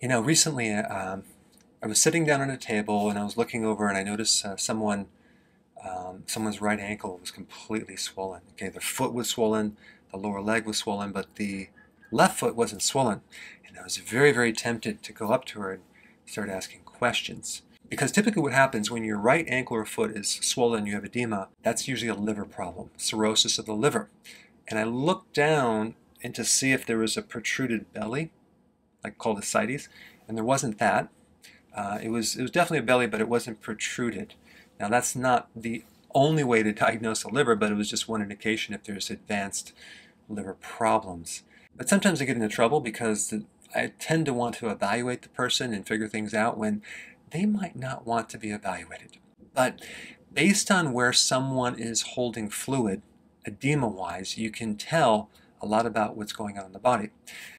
You know, recently um, I was sitting down at a table and I was looking over and I noticed uh, someone, um, someone's right ankle was completely swollen. Okay, their foot was swollen, the lower leg was swollen, but the left foot wasn't swollen. And I was very, very tempted to go up to her and start asking questions. Because typically what happens when your right ankle or foot is swollen, you have edema, that's usually a liver problem, cirrhosis of the liver. And I looked down and to see if there was a protruded belly, like called ascites, and there wasn't that. Uh, it was it was definitely a belly, but it wasn't protruded. Now that's not the only way to diagnose a liver, but it was just one indication if there's advanced liver problems. But sometimes I get into trouble because I tend to want to evaluate the person and figure things out when they might not want to be evaluated. But based on where someone is holding fluid, edema-wise, you can tell a lot about what's going on in the body.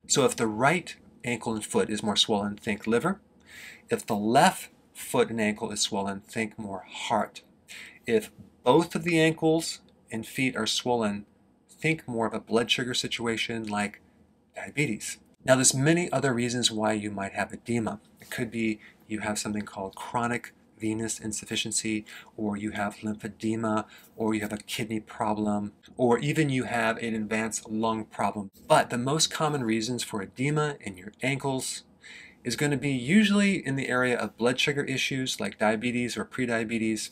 So if the right ankle and foot is more swollen, think liver. If the left foot and ankle is swollen, think more heart. If both of the ankles and feet are swollen, think more of a blood sugar situation like diabetes. Now there's many other reasons why you might have edema. It could be you have something called chronic venous insufficiency, or you have lymphedema, or you have a kidney problem, or even you have an advanced lung problem. But the most common reasons for edema in your ankles is going to be usually in the area of blood sugar issues like diabetes or prediabetes,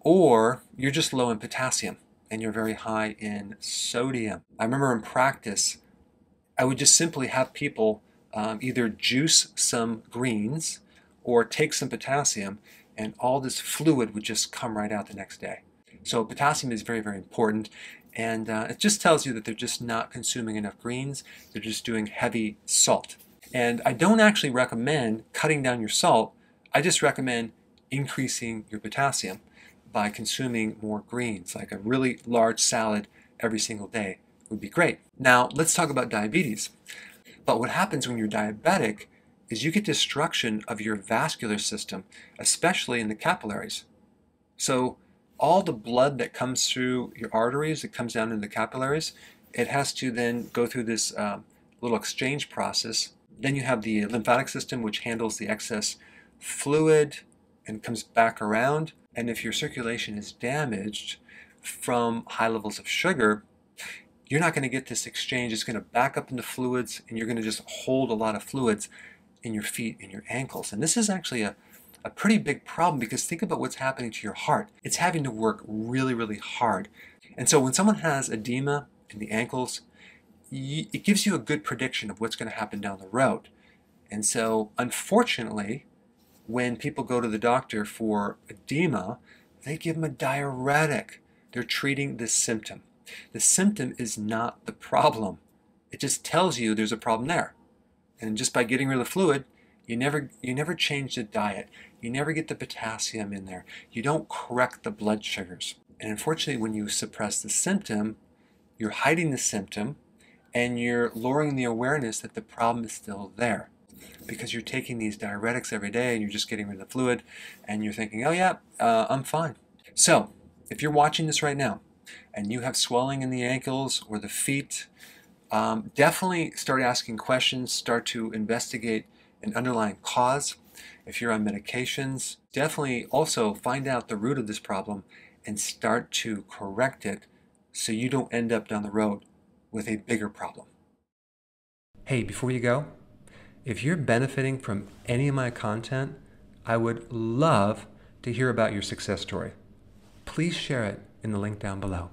or you're just low in potassium and you're very high in sodium. I remember in practice, I would just simply have people um, either juice some greens or take some potassium and all this fluid would just come right out the next day. So potassium is very, very important. And uh, it just tells you that they're just not consuming enough greens. They're just doing heavy salt. And I don't actually recommend cutting down your salt. I just recommend increasing your potassium by consuming more greens, like a really large salad every single day would be great. Now, let's talk about diabetes. But what happens when you're diabetic is you get destruction of your vascular system, especially in the capillaries. So all the blood that comes through your arteries, that comes down in the capillaries, it has to then go through this uh, little exchange process. Then you have the lymphatic system, which handles the excess fluid and comes back around. And if your circulation is damaged from high levels of sugar, you're not going to get this exchange. It's going to back up into fluids, and you're going to just hold a lot of fluids in your feet and your ankles. And this is actually a, a pretty big problem because think about what's happening to your heart. It's having to work really, really hard. And so when someone has edema in the ankles, it gives you a good prediction of what's going to happen down the road. And so unfortunately, when people go to the doctor for edema, they give them a diuretic. They're treating the symptom. The symptom is not the problem. It just tells you there's a problem there. And just by getting rid of the fluid, you never, you never change the diet. You never get the potassium in there. You don't correct the blood sugars. And unfortunately, when you suppress the symptom, you're hiding the symptom and you're lowering the awareness that the problem is still there because you're taking these diuretics every day and you're just getting rid of the fluid and you're thinking, oh yeah, uh, I'm fine. So if you're watching this right now and you have swelling in the ankles or the feet um, definitely start asking questions, start to investigate an underlying cause. If you're on medications, definitely also find out the root of this problem and start to correct it so you don't end up down the road with a bigger problem. Hey, before you go, if you're benefiting from any of my content, I would love to hear about your success story. Please share it in the link down below.